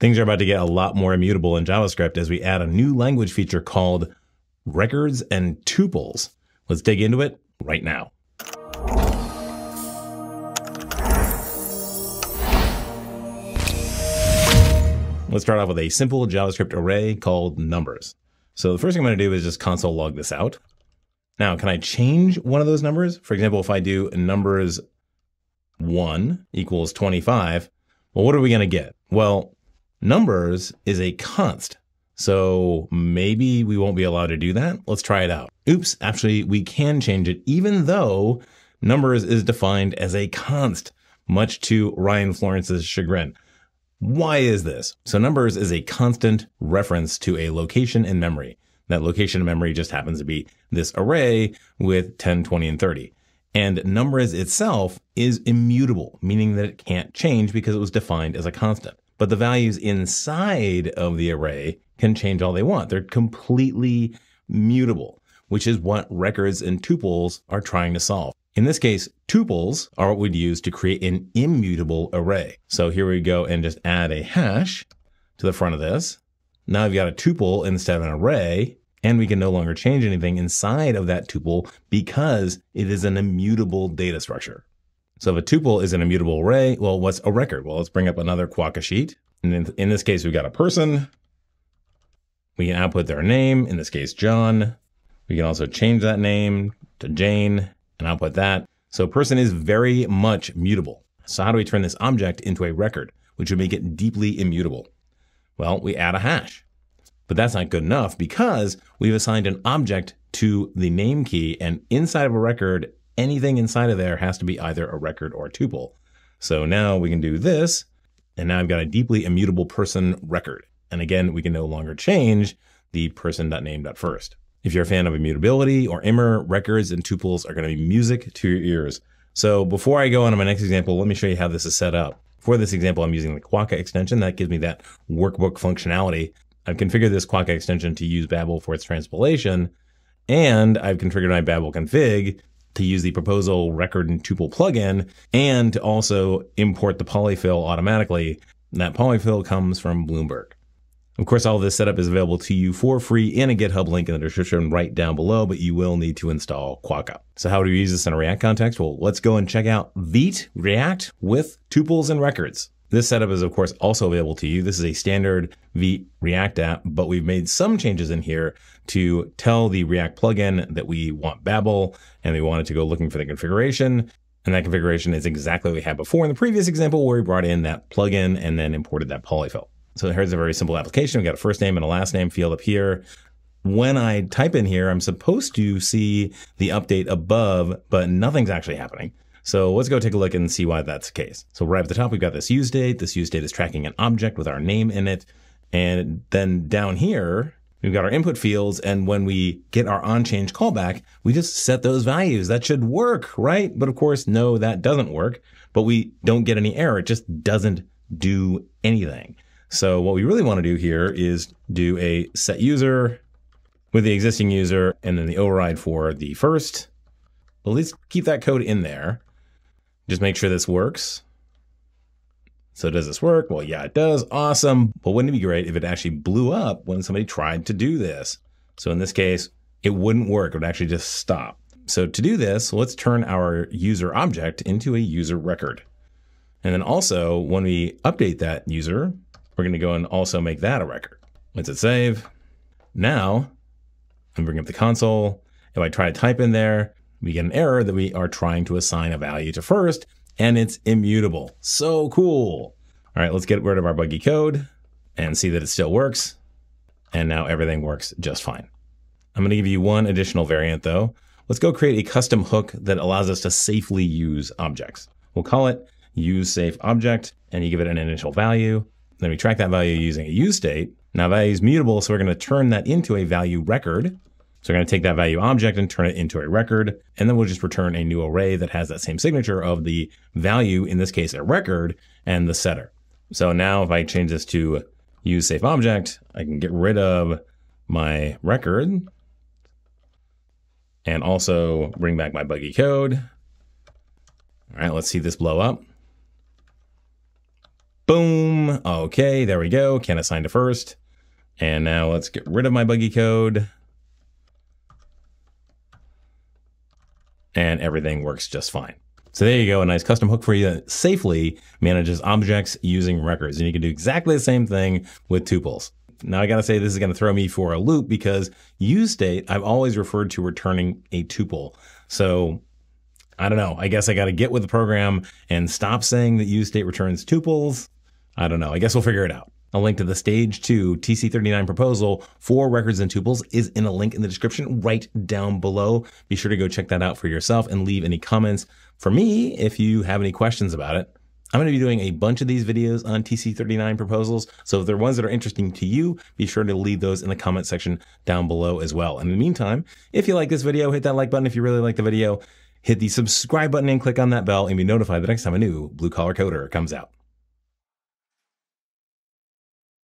Things are about to get a lot more immutable in JavaScript as we add a new language feature called records and tuples. Let's dig into it right now. Let's start off with a simple JavaScript array called numbers. So the first thing I'm going to do is just console log this out. Now, can I change one of those numbers? For example, if I do numbers 1 equals 25, well, what are we going to get? Well, numbers is a const. So maybe we won't be allowed to do that. Let's try it out. Oops, actually, we can change it even though numbers is defined as a const, much to Ryan Florence's chagrin. Why is this? So numbers is a constant reference to a location in memory. That location in memory just happens to be this array with 10, 20, and 30. And numbers itself is immutable, meaning that it can't change because it was defined as a constant. But the values inside of the array can change all they want. They're completely mutable, which is what records and tuples are trying to solve. In this case, tuples are what we'd use to create an immutable array. So here we go and just add a hash to the front of this. Now I've got a tuple instead of an array, and we can no longer change anything inside of that tuple because it is an immutable data structure. So if a tuple is an immutable array, well, what's a record? Well, let's bring up another Quokka sheet. And in, in this case, we've got a person. We can output their name, in this case, John. We can also change that name to Jane and output that. So person is very much mutable. So how do we turn this object into a record, which would make it deeply immutable? Well, we add a hash. But that's not good enough because we've assigned an object to the name key and inside of a record, anything inside of there has to be either a record or a tuple. So now we can do this and now I've got a deeply immutable person record. And again, we can no longer change the person.name.first. If you're a fan of immutability or immer, records and tuples are going to be music to your ears. So before I go on to my next example, let me show you how this is set up. For this example, I'm using the Quokka extension. That gives me that workbook functionality. I've configured this Quokka extension to use Babel for its transpilation, and I've configured my Babel config to use the proposal record and tuple plugin, and to also import the polyfill automatically. And that polyfill comes from Bloomberg. Of course, all of this setup is available to you for free in a GitHub link in the description right down below, but you will need to install Quokka. So how do we use this in a React context? Well, let's go and check out Vite React with tuples and records. This setup is, of course, also available to you. This is a standard Vite React app, but we've made some changes in here to tell the React plugin that we want Babel and we want it to go looking for the configuration. And that configuration is exactly what we had before in the previous example where we brought in that plugin and then imported that polyfill. So here's a very simple application. We've got a first name and a last name field up here. When I type in here, I'm supposed to see the update above, but nothing's actually happening. So let's go take a look and see why that's the case. So right at the top, we've got this use state. This use state is tracking an object with our name in it. And then down here, we've got our input fields. And when we get our on change callback, we just set those values. That should work, right? But of course, no, that doesn't work, but we don't get any error. It just doesn't do anything. So what we really want to do here is do a set user with the existing user and then the override for the first. But let's keep that code in there. Just make sure this works. So does this work? Well, yeah, it does. Awesome. But wouldn't it be great if it actually blew up when somebody tried to do this? So in this case, it wouldn't work. It would actually just stop. So to do this, let's turn our user object into a user record. And then also when we update that user, we're going to go and also make that a record. Let's hit save. Now, I'm bringing up the console. If I try to type in there, we get an error that we are trying to assign a value to first, and it's immutable. So cool. All right, let's get rid of our buggy code and see that it still works. And now everything works just fine. I'm going to give you one additional variant though. Let's go create a custom hook that allows us to safely use objects. We'll call it use safe object and you give it an initial value. Then we track that value using a use state. Now value is mutable, so we're going to turn that into a value record. So we're going to take that value object and turn it into a record. And then we'll just return a new array that has that same signature of the value, in this case, a record and the setter. So now if I change this to use safe object, I can get rid of my record and also bring back my buggy code. All right, let's see this blow up. Boom. Okay, there we go. Can assign to first. And now let's get rid of my buggy code. And everything works just fine. So there you go, a nice custom hook for you that safely manages objects using records. And you can do exactly the same thing with tuples. Now I gotta say this is gonna throw me for a loop because use state, I've always referred to returning a tuple. So I don't know. I guess I gotta get with the program and stop saying that use state returns tuples. I don't know. I guess we'll figure it out. A link to the stage two TC39 proposal for records and tuples is in a link in the description right down below. Be sure to go check that out for yourself and leave any comments for me if you have any questions about it. I'm going to be doing a bunch of these videos on TC39 proposals. So if there are ones that are interesting to you, be sure to leave those in the comment section down below as well. In the meantime, if you like this video, hit that like button. If you really like the video, hit the subscribe button and click on that bell and be notified the next time a new blue collar coder comes out.